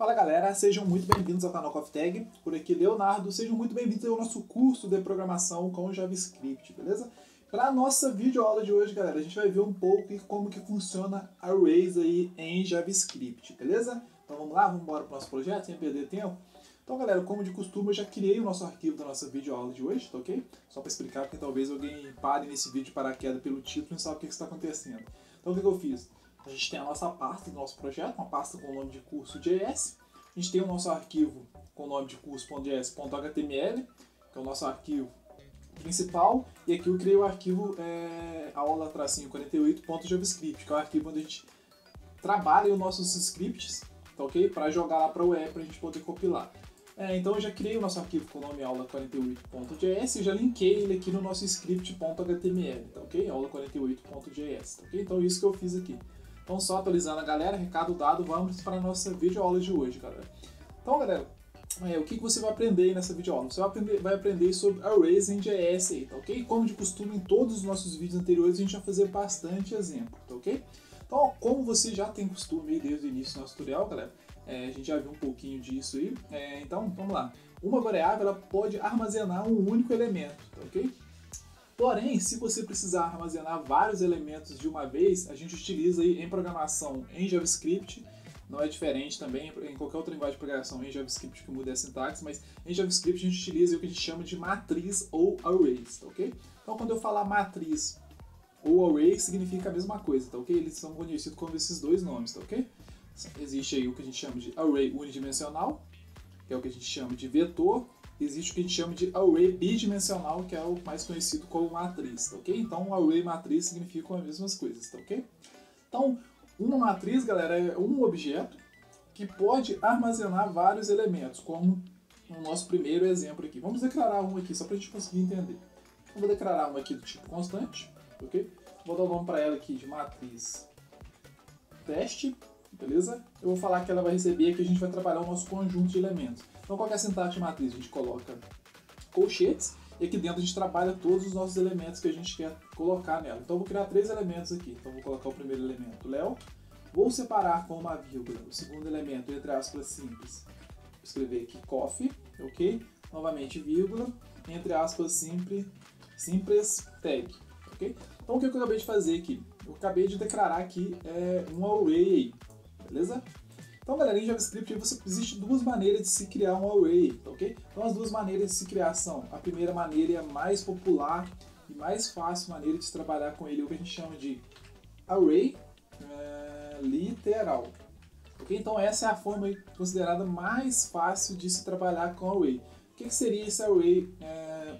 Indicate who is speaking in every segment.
Speaker 1: Fala galera, sejam muito bem-vindos ao canal CoffeeTag. Por aqui Leonardo, sejam muito bem-vindos ao nosso curso de programação com JavaScript, beleza? Para a nossa videoaula de hoje, galera, a gente vai ver um pouco como que funciona arrays aí em JavaScript, beleza? Então vamos lá, vamos embora para o nosso projeto sem perder tempo. Então galera, como de costume, eu já criei o nosso arquivo da nossa videoaula de hoje, tá ok? Só para explicar, porque talvez alguém pare nesse vídeo para a queda pelo título e não sabe o que está acontecendo. Então o que, que eu fiz? A gente tem a nossa pasta do nosso projeto, uma pasta com o nome de curso.js. A gente tem o nosso arquivo com o nome de curso.js.html, que é o nosso arquivo principal. E aqui eu criei o arquivo é, aula-48.javascript, que é o arquivo onde a gente trabalha os nossos scripts, tá ok? Para jogar lá para o web, para a gente poder compilar. É, então eu já criei o nosso arquivo com o nome aula48.js e já linkei ele aqui no nosso script.html, tá ok? aula48.js, tá ok? Então isso que eu fiz aqui. Então, só atualizando a galera, recado dado, vamos para a nossa videoaula de hoje, galera. Então, galera, é, o que, você vai aprender nessa videoaula? Você vai aprender, vai aprender sobre arrays em JS aí, tá ok? Como de costume, em todos os nossos vídeos anteriores, a gente vai fazer bastante exemplo, tá ok? Então, como você já tem costume desde o início do nosso tutorial, galera, é, a gente já viu um pouquinho disso aí. É, então, vamos lá. Uma variável ela pode armazenar um único elemento, tá ok? Porém, se você precisar armazenar vários elementos de uma vez, a gente utiliza aí em programação em JavaScript, não é diferente também em qualquer outra linguagem de programação em JavaScript que muda a sintaxe, mas em JavaScript a gente utiliza o que a gente chama de matriz ou arrays, tá ok? Então quando eu falar matriz ou array significa a mesma coisa, tá ok? Eles são conhecidos como esses dois nomes, tá ok? Existe aí o que a gente chama de array unidimensional, que é o que a gente chama de vetor, existe o que a gente chama de array bidimensional, que é o mais conhecido como matriz, tá ok? Então, array e matriz significam as mesmas coisas, tá ok? Então, uma matriz, galera, é um objeto que pode armazenar vários elementos, como no nosso primeiro exemplo aqui. Vamos declarar um aqui, só para a gente conseguir entender. Eu vou declarar uma aqui do tipo constante, ok? Vou dar o nome para ela aqui de matriz teste, beleza? Eu vou falar que ela vai receber aqui, a gente vai trabalhar o nosso conjunto de elementos. Então, qual é sintaxe matriz? A gente coloca colchetes e aqui dentro a gente trabalha todos os nossos elementos que a gente quer colocar nela. Então, eu vou criar três elementos aqui. Então, vou colocar o primeiro elemento, Léo. Vou separar com uma vírgula o segundo elemento, entre aspas, simples. Vou escrever aqui coffee, ok? Novamente, vírgula, entre aspas, simples, simples tag, ok? Então, o que eu acabei de fazer aqui? Eu acabei de declarar aqui é, um array, beleza? Então, galera, em JavaScript você, existe duas maneiras de se criar um array, ok? Então, as duas maneiras de se criar são, a primeira maneira é a mais popular e mais fácil maneira de se trabalhar com ele, é o que a gente chama de array é, literal. Ok? Então, essa é a forma considerada mais fácil de se trabalhar com array. O que, que seria esse array é,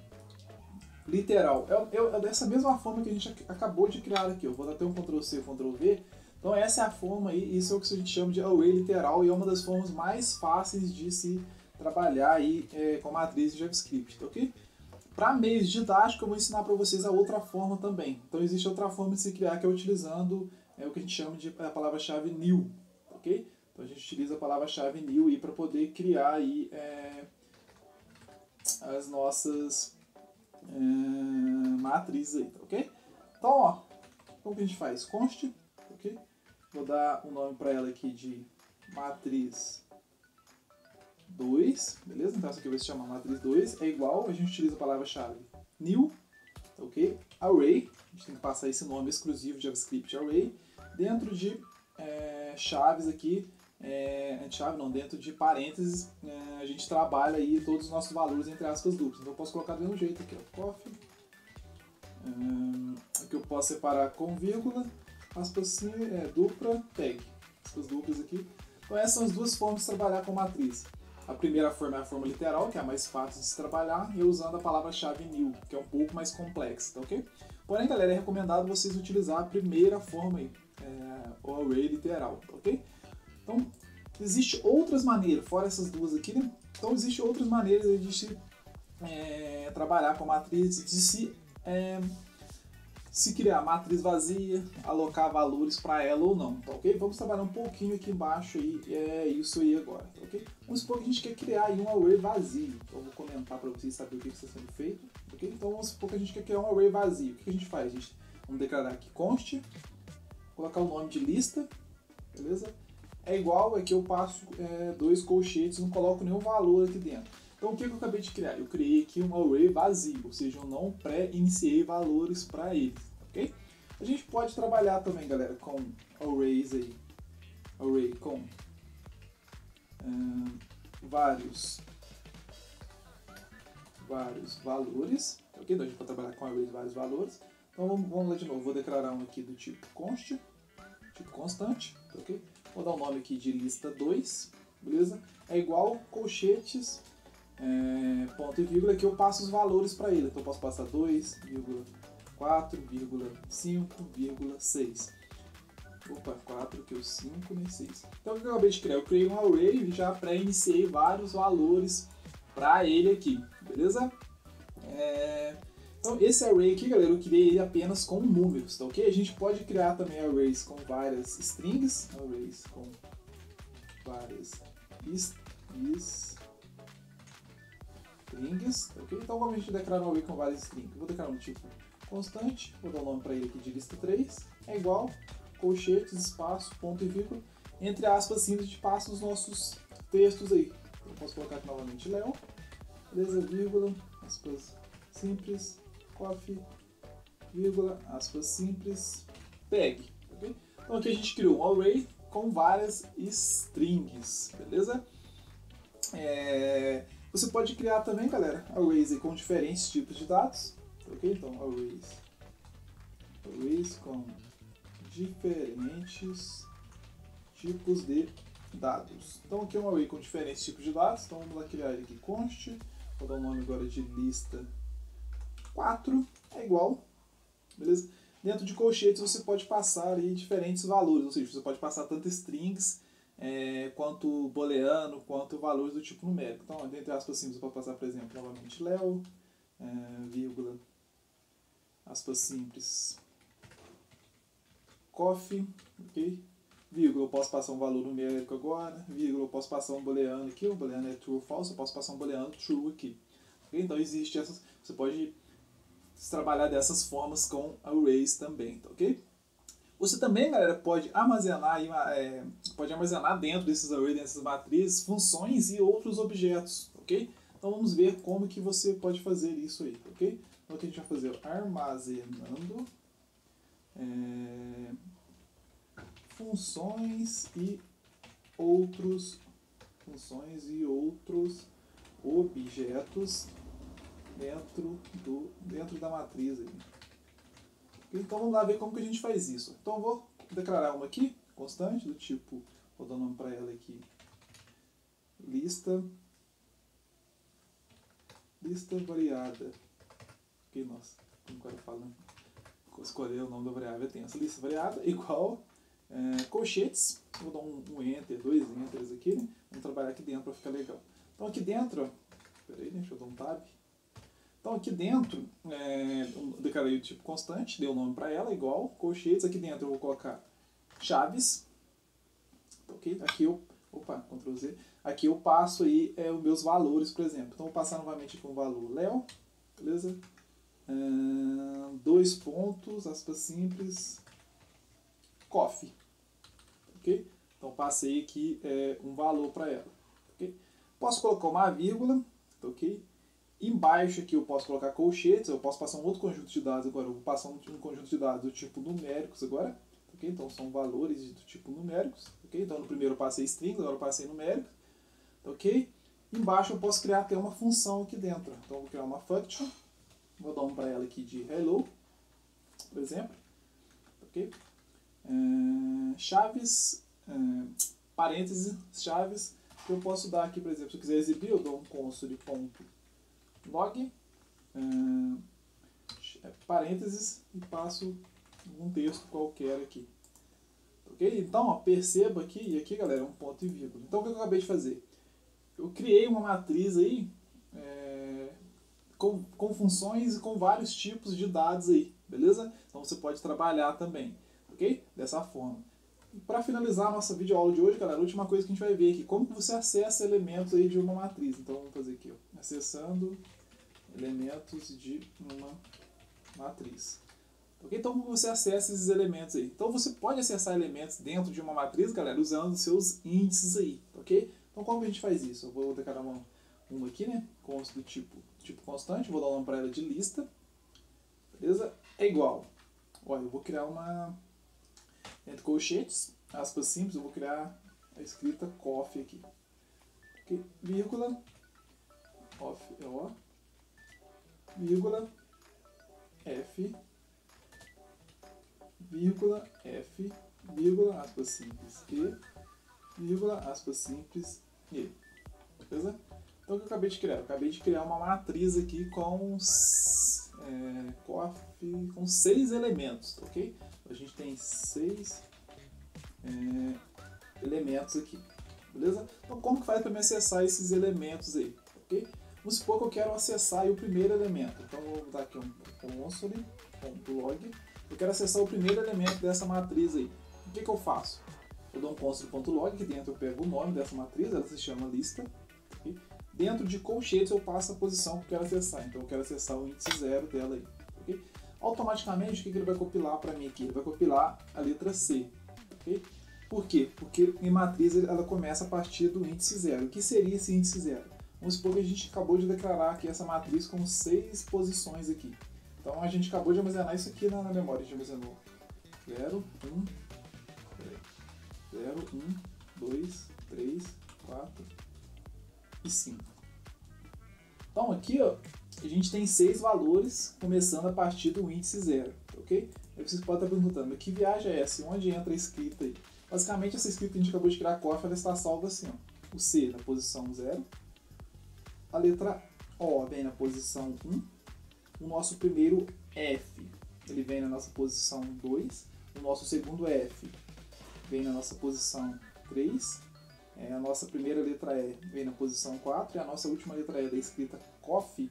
Speaker 1: literal? É, é, dessa mesma forma que a gente acabou de criar aqui. Eu vou dar até um Ctrl-C, Ctrl-V então essa é a forma aí, isso é o que a gente chama de array literal e é uma das formas mais fáceis de se trabalhar aí é, com matriz de JavaScript, tá ok? Para meios didáticos eu vou ensinar para vocês a outra forma também. Então existe outra forma de se criar que é utilizando é, o que a gente chama de a palavra-chave new, ok? Então a gente utiliza a palavra-chave new aí para poder criar aí é, as nossas é, matrizes aí, tá ok? Então ó, como que a gente faz? Const, ok? Vou dar um nome para ela aqui de matriz 2, beleza? Então essa aqui vai se chamar matriz 2, é igual, a gente utiliza a palavra-chave new, ok? Array, a gente tem que passar esse nome exclusivo de JavaScript array, dentro de é, chaves aqui, é, chave não, dentro de parênteses, é, a gente trabalha aí todos os nossos valores entre aspas duplas. Então eu posso colocar do mesmo jeito aqui, ó, coffee, aqui eu posso separar com vírgula, aspas é, dupla tag, aspas duplas aqui. Então essas são as duas formas de trabalhar com matriz. A primeira forma é a forma literal, que é a mais fácil de se trabalhar, e usando a palavra-chave new, que é um pouco mais complexa, tá ok? Porém, galera, é recomendado vocês utilizar a primeira forma aí, é, o array literal, tá ok? Então, existe outras maneiras, fora essas duas aqui, né? Então, existe outras maneiras de se é, trabalhar com matriz, de se é, se criar matriz vazia, alocar valores para ela ou não, tá ok? Vamos trabalhar um pouquinho aqui embaixo aí, é isso aí agora, tá ok? Vamos supor que a gente quer criar aí um array vazio, então eu vou comentar para vocês saberem o que está sendo feito, ok? Então vamos supor que a gente quer criar um array vazio, o que a gente faz? A gente, vamos declarar aqui const, colocar o nome de lista, beleza? é igual é que eu passo é, dois colchetes não coloco nenhum valor aqui dentro. Então o que, eu acabei de criar? Eu criei aqui um array vazio, ou seja, eu não pré-iniciei valores para ele, ok? A gente pode trabalhar também, galera, com arrays aí, array com vários vários valores, ok? Então a gente pode trabalhar com arrays de vários valores. Então vamos, vamos lá de novo, vou declarar um aqui do tipo const, tipo constante, ok? Vou dar um nome aqui de lista 2, beleza? É igual colchetes, é, ponto e vírgula, que eu passo os valores para ele. Então eu posso passar 2,4,5,6. Opa, 4, que eu 5, nem 6. Então o que eu acabei de criar? Eu criei um array e já pré-iniciei vários valores para ele aqui, beleza? É... Então esse array aqui, galera, eu criei ele apenas com números, tá ok? A gente pode criar também arrays com várias strings, arrays com várias strings, tá ok? Então vamos a gente declarar um array com várias strings. vou declarar um tipo constante, vou dar o um nome para ele aqui de lista 3, é igual, colchetes, espaço, ponto e vírgula, entre aspas, simples, gente passa os nossos textos aí. Então posso colocar aqui novamente Léo, beleza, vírgula, aspas simples, coffee, vírgula, aspas simples, tag. Okay? Então aqui a gente criou um array com várias strings, beleza? É... Você pode criar também, galera, arrays com diferentes tipos de dados, ok? Então, arrays, arrays com diferentes tipos de dados. Então aqui é um array com diferentes tipos de dados, então vamos lá criar aqui const, vou dar um nome agora de lista 4 é igual, beleza? Dentro de colchetes você pode passar aí diferentes valores, ou seja, você pode passar tanto strings é, quanto booleano, quanto valores do tipo numérico. Então, entre aspas simples, pode passar, por exemplo, novamente Léo, é, vírgula, aspas simples, coffee, ok? Vírgula, eu posso passar um valor numérico agora, vírgula, eu posso passar um booleano aqui, o booleano é true ou false, eu posso passar um booleano true aqui. Okay? Então, existe essas, você pode trabalhar dessas formas com arrays também, tá ok? Você também, galera, pode armazenar, é, pode armazenar dentro desses arrays, dessas matrizes, funções e outros objetos, ok? Então vamos ver como que você pode fazer isso aí, ok? Então aqui a gente vai fazer armazenando é, funções e outros funções e outros objetos dentro, do, dentro da matriz. Aí. Então vamos lá ver como que a gente faz isso. Então eu vou declarar uma aqui, constante, do tipo, vou dar o nome para ela aqui, lista, lista variada. Ok, nossa, como cara fala, escolher o nome da variável tem essa lista variada, igual é, colchetes, vou dar um, um, enter, dois enters aqui, né? Vamos trabalhar aqui dentro para ficar legal. Então aqui dentro, ó, peraí, deixa eu dar um tab. Então aqui dentro, é, eu declarei o tipo constante, dei o nome para ela, igual, colchetes. Aqui dentro eu vou colocar chaves. Ok? Aqui eu, opa, Ctrl Z. Aqui eu passo aí é, os meus valores, por exemplo. Então vou passar novamente com o valor Léo, beleza? Uh, dois pontos, aspas simples, coffee. Ok? Então passei aqui é, um valor para ela. Ok? Posso colocar uma vírgula, ok? Embaixo aqui eu posso colocar colchetes, eu posso passar um outro conjunto de dados agora, eu vou passar um, conjunto de dados do tipo numéricos agora, ok? Então são valores do tipo numéricos, ok? Então no primeiro eu passei strings, agora eu passei numéricos, ok? Embaixo eu posso criar até uma função aqui dentro, então eu vou criar uma function, vou dar um para ela aqui de hello, por exemplo, ok? É, chaves, é, parênteses, chaves, que eu posso dar aqui, por exemplo, se eu quiser exibir, eu dou um console ponto log, é, parênteses e passo um texto qualquer aqui. Ok? Então, ó, perceba aqui, e aqui, galera, é um ponto e vírgula. Então, o que eu acabei de fazer? Eu criei uma matriz aí é, com, com funções e com vários tipos de dados aí, beleza? Então, você pode trabalhar também, ok? Dessa forma. Para finalizar a nossa videoaula de hoje, galera, a última coisa que a gente vai ver aqui, como você acessa elementos aí de uma matriz. Então, vamos fazer aqui, ó, acessando elementos de uma matriz. Ok? Então como você acessa esses elementos aí? Então você pode acessar elementos dentro de uma matriz, galera, usando seus índices aí, ok? Então como a gente faz isso? Eu vou declarar uma, uma aqui, né? Const do tipo, tipo constante, vou dar uma para ela de lista, beleza? É igual. Olha, eu vou criar uma entre colchetes, aspas simples, eu vou criar a escrita coffee aqui. Okay? Vírgula, off, o, vírgula, f, vírgula, f, vírgula, aspas simples, e, vírgula, aspas simples, e. Beleza? Então, o que eu acabei de criar? Eu acabei de criar uma matriz aqui com, coffee, com seis elementos, ok? A gente tem seis é, elementos aqui, beleza? Então, como que faz para me acessar esses elementos aí, ok? Vamos supor que eu quero acessar o primeiro elemento. Então, vou dar aqui um console.log. Eu quero acessar o primeiro elemento dessa matriz aí. O que, que eu faço? Eu dou um console.log, que dentro eu pego o nome dessa matriz, ela se chama lista. Okay? Dentro de colchetes eu passo a posição que eu quero acessar. Então, eu quero acessar o índice zero dela aí. Okay? Automaticamente, o que, ele vai compilar para mim aqui? Ele vai compilar a letra C. Okay? Por quê? Porque em matriz ela começa a partir do índice zero. O que seria esse índice zero? Vamos supor que a gente acabou de declarar aqui essa matriz com seis posições aqui. Então a gente acabou de armazenar isso aqui na, memória. A gente armazenou 0, 1, 0, 1, 2, 3, 4 e 5. Então aqui ó, a gente tem seis valores começando a partir do índice zero, ok? Aí vocês podem estar perguntando, que viagem é essa? Onde entra a escrita aí? Basicamente, essa escrita que a gente acabou de criar cofre, ela está salva assim, ó. O C na posição 0, a letra O vem na posição 1, o nosso primeiro F, ele vem na nossa posição 2, o nosso segundo F vem na nossa posição 3, é, a nossa primeira letra E vem na posição 4 e a nossa última letra E da escrita COF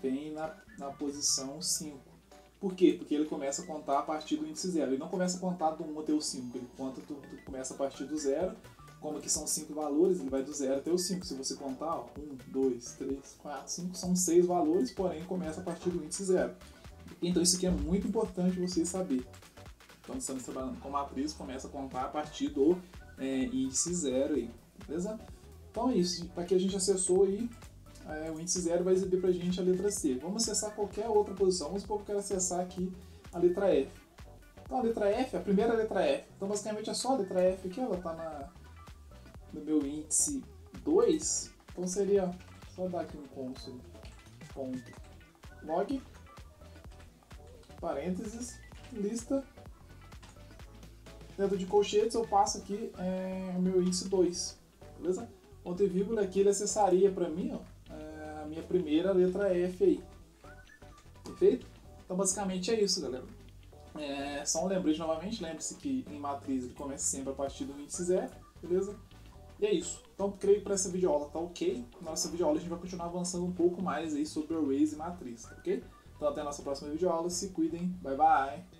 Speaker 1: vem na, na posição 5. Por quê? Porque ele começa a contar a partir do índice zero. Ele não começa a contar do 1 até o 5, ele conta tudo, começa a partir do zero. Como aqui são 5 valores, ele vai do zero até o 5. Se você contar, 1, 2, 3, 4, 5, são 6 valores, porém começa a partir do índice zero. Então isso aqui é muito importante você saber. Então estamos trabalhando com matriz, começa a contar a partir do é, índice zero aí, beleza? Então é isso, para que a gente acessou aí é, o índice zero vai exibir para a gente a letra C. Vamos acessar qualquer outra posição. Vamos supor que eu quero acessar aqui a letra F. Então a letra F, a primeira letra F. Então basicamente é só a letra F aqui, ela está no meu índice 2. Então seria só dar aqui um console ponto log parênteses lista dentro de colchetes eu passo aqui é, o meu índice 2 beleza? ponto e vírgula aqui ele acessaria para mim ó, minha primeira letra F aí. Perfeito? Então basicamente é isso, galera. É, só um lembrete novamente, lembre-se que em matriz ele começa sempre a partir do índice zero, beleza? E é isso. Então creio que para essa videoaula tá ok. Na nossa videoaula a gente vai continuar avançando um pouco mais aí sobre arrays e matriz, tá ok? Então até a nossa próxima videoaula, se cuidem, bye bye!